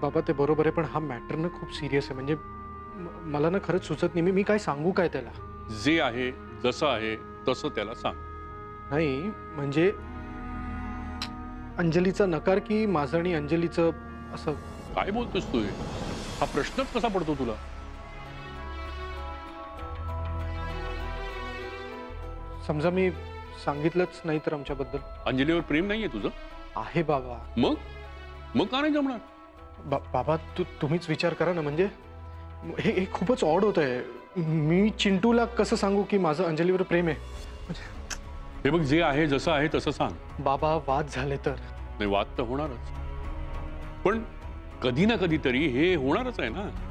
बाबा ते बरोबर आहे पण हा मॅटर ना खूप सिरियस आहे. म्हणजे मला ना खरंच सुचत नाही. मी मी काय सांगू काय त्याला? जे आहे जसं आहे तसं त्याला सांग. नाही म्हणजे अंजलीचा नकार की माझं आणि अंजलीचं असं? काय बोलतोस तू हे? हा प्रश्नच कसा पडतो तुला? समजा मी सांगितलंच नाही तर आमच्याबद्दल. अंजलीवर प्रेम नाहीये तुझं? आहे बाबा. मग? मग का नाही जमणार? बा- बाबा तू तुम्हीच विचार करा ना म्हणजे. हे हे खूपच ऑड होत आहे मी चिंटूला कसं सांगू की माझं अंजलीवर प्रेम आहे? हे बघ जे आहे जसं आहे तसं सांग. बाबा वाद झाले तर? नाही वाद तर होणारच. पण कधी ना कधीतरी हे होणारच आहे ना.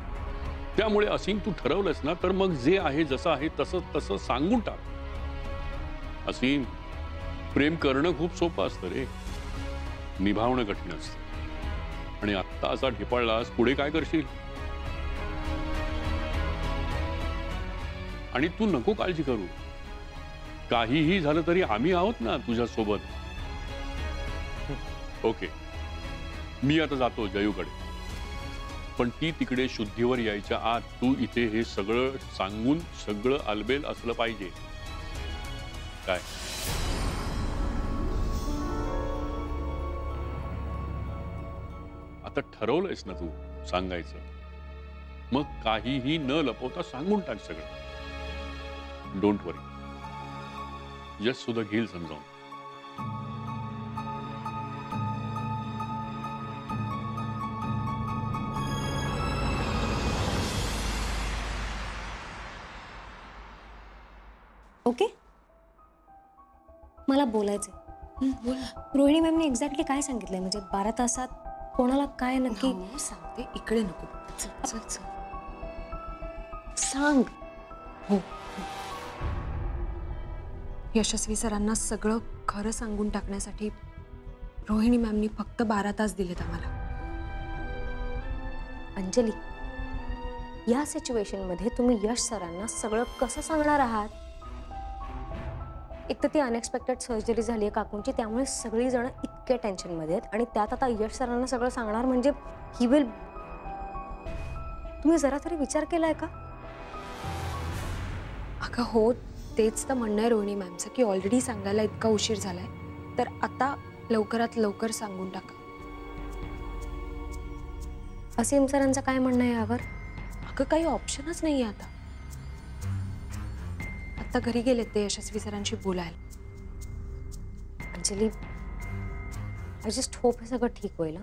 त्यामुळे असीम तू ठरवलंस ना तर मग जे आहे जसं आहे तसं तसं सांगून टाक. असीम प्रेम करणं खूप सोपं असतं रे. निभावणं कठीण असतं. आणि आत्ता असा ढिपाळलास पुढे काय करशील? आणि तू नको काळजी करू. काहीही झालं तरी आम्ही आहोत ना तुझ्या सोबत ओके. मी आता जातो जयूकडे. पण ती तिकडे शुद्धीवर यायच्या आत तू इथे हे सगळं सांगून सगळं अलबेल असलं पाहिजे. काय? आता ठरवलंयस ना तू सांगायचं. मग काहीही न लपवता सांगून टाक सगळं. डोंट वरी जस्ट सुद्धा घेईल समजावून. ओके? मला बोलायचंय. रोहिणी मॅमने एक्झॅक्टली काय सांगितलंय? म्हणजे बारा तासात कोणाला काय नक्की? हो, सांगते. इकडे नको. चल, चल, चल. सांग. हो यशस्वी सरांना सगळं खरं सांगून टाकण्यासाठी रोहिणी मॅमनी फक्त बारा तास दिलेत आम्हाला. अंजली या सिच्युएशनमध्ये तुम्ही यश सरांना सगळं कसं सांगणार आहात? एक तर ती अनएक्सपेक्टेड सर्जरी झाली आहे काकूंची त्यामुळे सगळी जण इतके टेन्शनमध्ये आहेत आणि त्यात आता यश सरांना सगळं सांगणार म्हणजे ही विल तुम्ही जरा तरी विचार केलाय का? अगं हो तेच तर म्हणणं आहे रोहिणी मॅमचं की ऑलरेडी सांगायला इतका उशीर झालाय. तर आता लवकरात लवकर सांगून टाका. असीम सरांचं काय म्हणणं आहे यावर? अगं काही ऑप्शनच नाही आहे आता. आता घरी गेलेत ते यशस्वी सरांशी बोलायला. अंजली आय जस्ट होप हे सगळं ठीक होईल